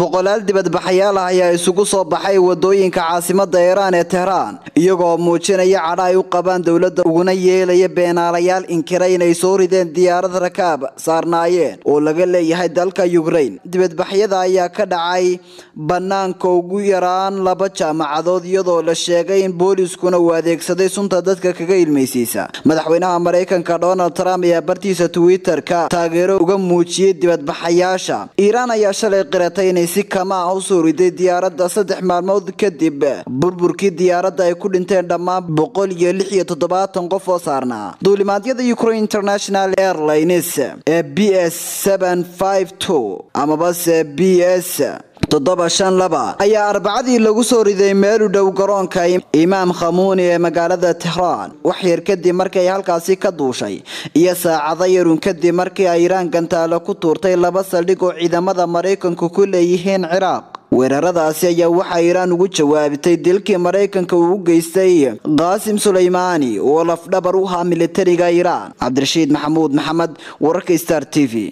boqolaal dibadbaxayaal ah ayaa isugu soo baxay waddooyinka caasimada iiraan ee tehraan iyagoo muujinaya cadha ay u qabaan dowladda uguna yeelaya beenaalayaal inkira inay soo rideen diyaarad rakaab saarnaayeen oo laga leeyahay dalka ukrain dibadbaxyada ayaa ka dhacay banaanka ugu yaraan laba jaamacadood iyadoo la sheegay in booliiskuna uu adeegsaday sunta dadka kaga ilmaysiisa. Madaxweynaha maraykanka donald trump ayaa bartiisa twitter-ka taageero uga muujiyey dibadbaxayaasha iiraan ayaa shalay qiratay inay si kama ah u soo riday diyaaradda saddex maalmood kadib burburkii diyaaradda ay ku dhinteen dhammaan boqol iyo lix iyo toddobaatan qof oo saarnaa duulimaadyada ukraine international airlines ee b s amabase b s toddoba shan laba. Ayaa arbacadii lagu soo riday meel u dhow garoonka imaam khamuuni ee magaalada tehraan wax yar kadib markii ay halkaasi ka duushay iyo saacado yarun kadib markii ay iiraan gantaalo ku tuurtay laba saldhig oo ciidamada maraykanku ku leeyihiin ciraaq. Weeraradaasi ayaa waxaa iiraan ugu jawaabtay dilkii maraykanka uu geystay qaasim sulaymaani oo lafdhabar u ahaa militariga iiraan cabdirashiid maxamuud maxamed wararka star t v